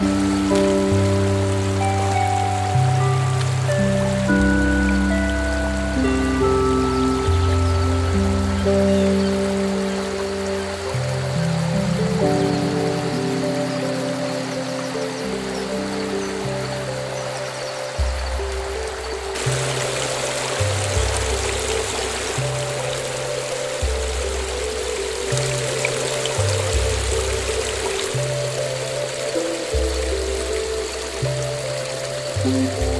Música Música